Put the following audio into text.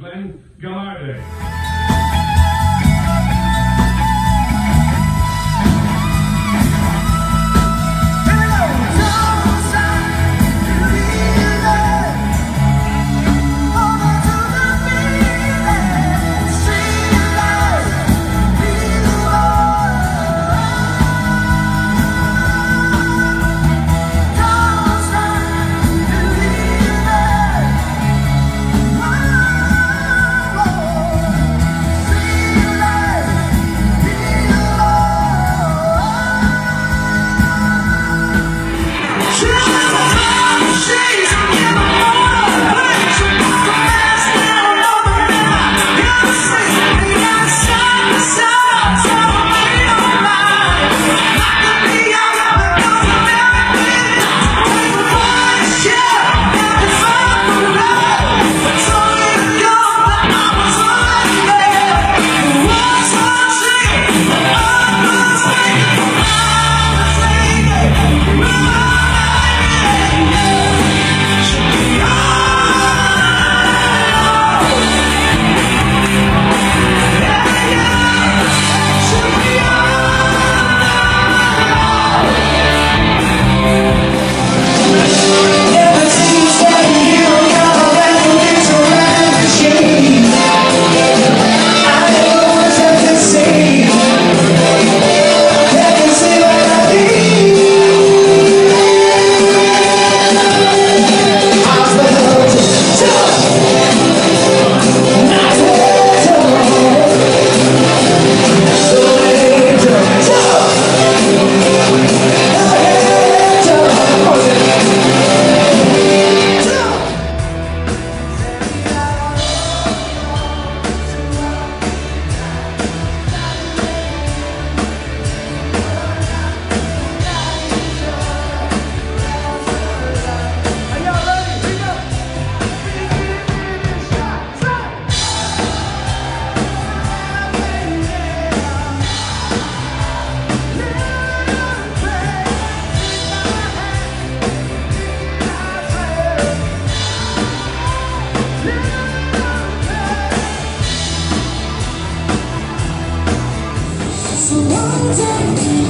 Glenn Gallardi. Surrender.